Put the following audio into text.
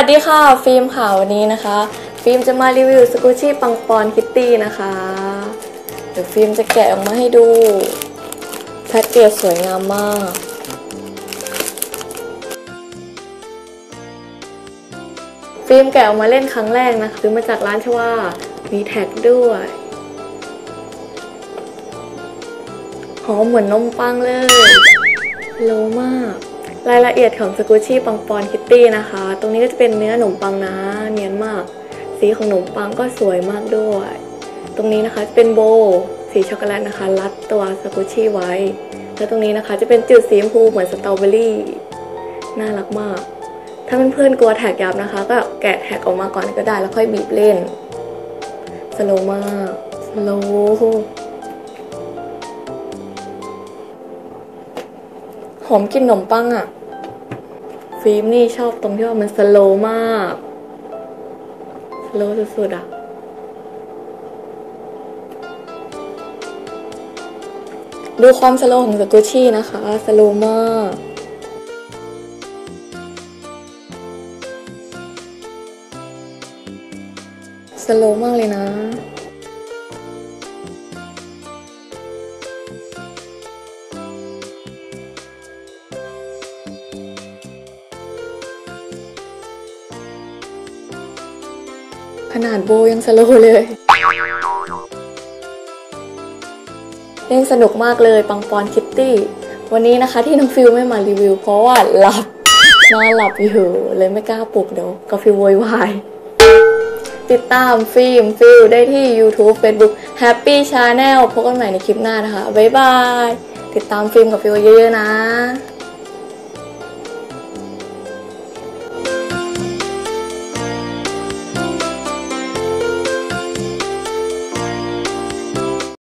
สวัสดีค่ะ ฟิล์มค่ะวันนี้นะคะ ฟิล์มจะมารีวิวสกูชี่ปังปอนคิตตี้นะคะ เดี๋ยวฟิล์มจะแกะออกมาให้ดู แพ็กเกจสวยงามมาก ฟิล์มแกะออกมาเล่นครั้งแรกนะคะซื้อมาจากร้านชว่ามีแท็กด้วยหอมเหมือนนมปังเลย slow มาก รายละเอียดของสกูชี่ปังปอนคิตตี้นะคะ ตรงนี้ก็จะเป็นเนื้อขนมปังนะเนียนมาก สีของขนมปังก็สวยมากด้วย ตรงนี้นะคะจะเป็นโบสีช็อกโกแลตนะคะ รัดตัวสกูชี่ไว้ แล้วตรงนี้นะคะจะเป็นจุดสีชมพูเหมือนสตรอเบอรี่ น่ารักมาก ถ้าเพื่อนๆกลัวแท็กยับนะคะ ก็แกะแท็กออกมาก่อนก็ได้แล้วค่อยบีบเล่น slow มาก slowหอมกลินขนมปังอะ ฟิล์มนี่ชอบตรงที่ว่ามันสโลว์มาก สโลว์สุดๆอะดูความสโลว์ของสกูชี่นะคะ สโลว์มากสโลว์มากเลยนะ ขนาดโบยัง slow เลยเล่นสนุกมากเลยปังปอนคิตตี้ วันนี้นะคะที่น้องฟิวส์ไม่มารีวิว เพราะว่าหลับนอนหลับอยู่เลยไม่กล้าปลุกเดี๋ยวก็ฟิวส์โวยวายติดตามฟิล์มฟิวส์ได้ที่ YouTube Facebook Happy Channel พบกันใหม่ในคลิปหน้านะคะ บ๊ายบาย ติดตามฟิล์มกับฟิวส์เยอะๆนะ